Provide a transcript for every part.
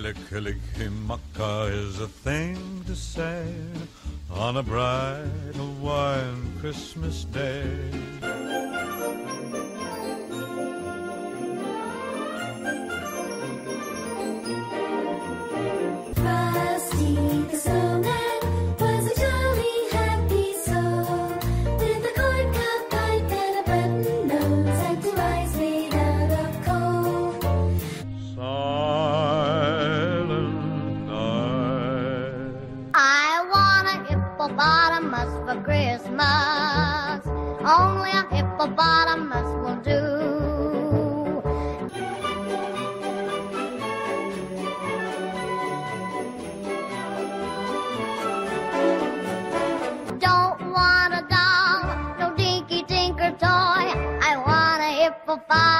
Mele Kalikimaka is a thing to say on a bright Hawaiian Christmas day. Hippopotamus for Christmas. Only a hippopotamus will do. Don't want a doll, no dinky tinker toy. I want a hippopotamus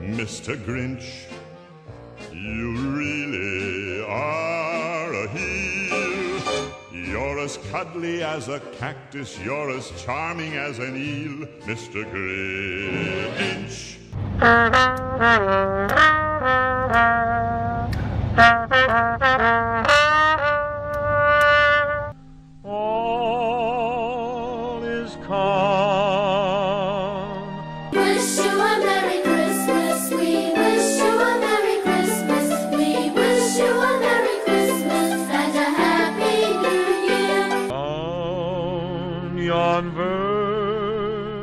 Mr. Grinch. You really are a heel. You're as cuddly as a cactus. You're as charming as an eel, Mr. Grinch. All is calm.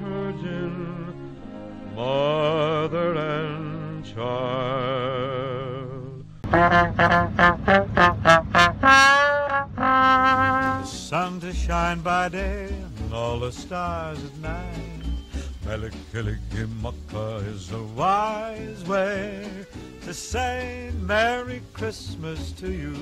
Virgin, mother and child. The sun to shine by day and all the stars at night. Mele Kalikimaka is a wise way to say Merry Christmas to you.